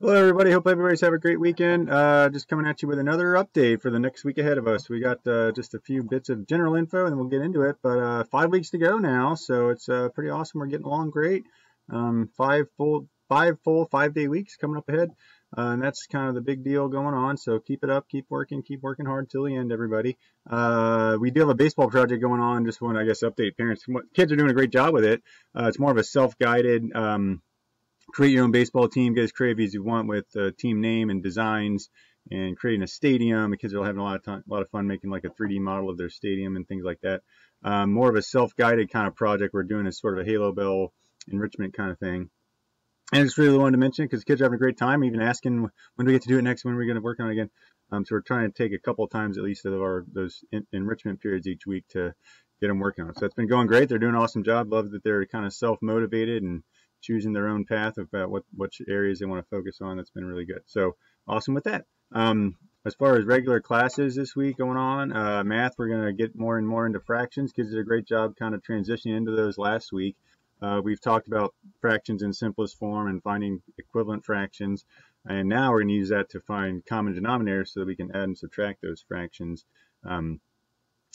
Hello, everybody. Hope everybody's having a great weekend. Uh, just coming at you with another update for the next week ahead of us. We got uh, just a few bits of general info, and we'll get into it. But uh, five weeks to go now, so it's uh, pretty awesome. We're getting along great. Um, five full, five full, five day weeks coming up ahead, uh, and that's kind of the big deal going on. So keep it up, keep working, keep working hard till the end, everybody. Uh, we do have a baseball project going on. Just want, I guess, update parents. Kids are doing a great job with it. it's more of a self-guided. Um, create your own baseball team, get as creative as you want with team name and designs and creating a stadium. The kids are having a lot of time, a lot of fun making like a 3D model of their stadium and things like that. Um, more of a self-guided kind of project we're doing is sort of a Halo Bell enrichment kind of thing. And I just really wanted to mention because kids are having a great time, even asking when do we get to do it next, when are we going to work on it again. Um, so we're trying to take a couple times at least of our those enrichment periods each week to get them working on it. So it's been going great. They're doing an awesome job. Love that they're kind of self-motivated and choosing their own path about what which areas they want to focus on. That's been really good. So awesome with that. Um, as far as regular classes this week going on, uh, math, we're going to get more and more into fractions. Kids did a great job kind of transitioning into those last week. Uh, we've talked about fractions in simplest form and finding equivalent fractions. And now we're going to use that to find common denominators so that we can add and subtract those fractions. Um,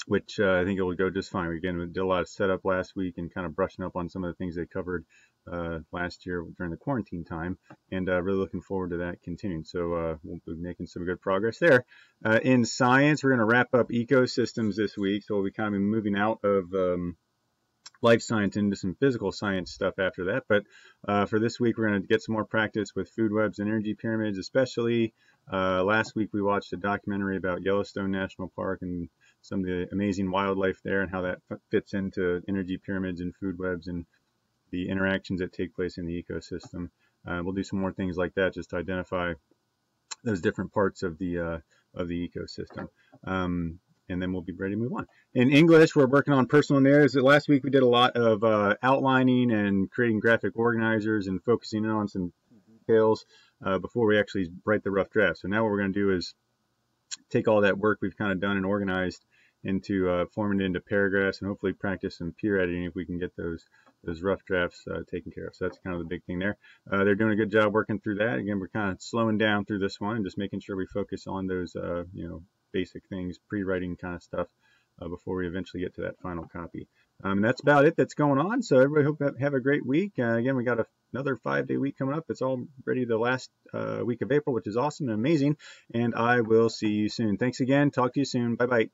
which uh, I think it will go just fine. Again we did a lot of setup last week and kind of brushing up on some of the things they covered uh, last year during the quarantine time, and uh, really looking forward to that continuing. So uh, we'll be making some good progress there. Uh, in science, we're going to wrap up ecosystems this week, so we'll be kind of moving out of um, life science into some physical science stuff after that. But uh, for this week, we're going to get some more practice with food webs and energy pyramids, especially. last week, we watched a documentary about Yellowstone National Park and some of the amazing wildlife there and how that fits into energy pyramids and food webs and the interactions that take place in the ecosystem. Uh, we'll do some more things like that just to identify those different parts of the uh, of the ecosystem. Um, and then we'll be ready to move on. In English, we're working on personal narratives. Last week we did a lot of uh, outlining and creating graphic organizers and focusing in on some details uh, before we actually write the rough draft. So now what we're going to do is take all that work we've kind of done and organized into uh, forming it into paragraphs and hopefully practice some peer editing if we can get those those rough drafts uh, taken care of. So that's kind of the big thing there. Uh, they're doing a good job working through that. Again, we're kind of slowing down through this one and just making sure we focus on those uh, you know basic things, pre-writing kind of stuff uh, before we eventually get to that final copy. Um, and that's about it that's going on. So everybody hope that have a great week. Uh, again, we got a, another five-day week coming up. It's already the last uh, week of April, which is awesome and amazing. And I will see you soon. Thanks again. Talk to you soon. Bye-bye.